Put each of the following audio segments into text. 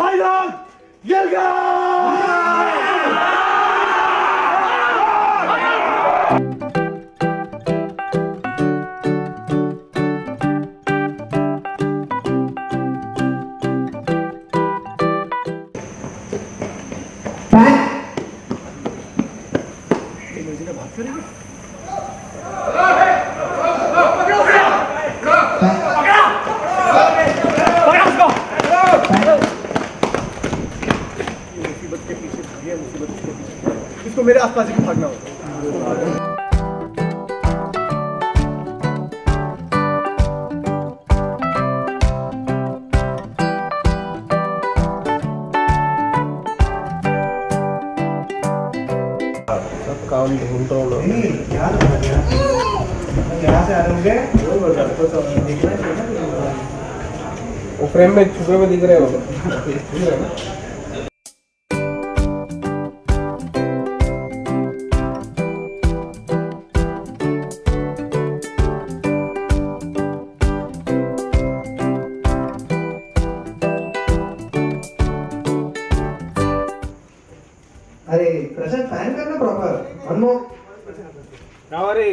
마이란 열강! 에너지가 막혀라. इसको मेरे आसपास ही भागना होगा। काम ढूंढ रहा हूँ। वो फ्रेम में छुपे हुए दिख रहे हो अरे प्रशांत फॅन कर ना प्रॉपर अनमोल अरे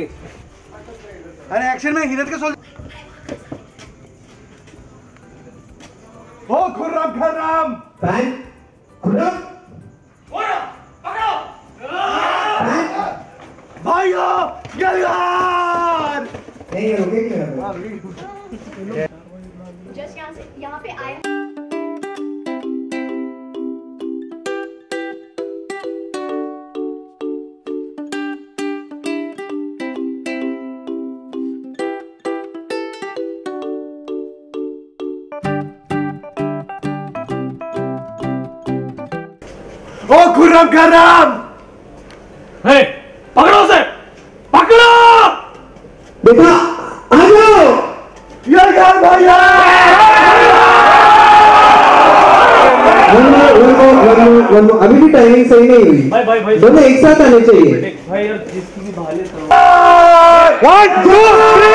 अरे एक्शन में हिरत का सोल हो खुर्रम खर्रम। फॅन खुर्रम भाइयों गलगार नहीं रुके क्यों? जस्ट यहाँ से यहाँ पे आए। ओ खुर्रम खर्रम हे, पकड़ो उसे। पकड़ो। बेटा आ जाओ। भैया? अभी भी टाइमिंग सही नहीं हुई। दोनों एक साथ आने चाहिए। देख भाई यार जिसकी भी भाले करो। One two three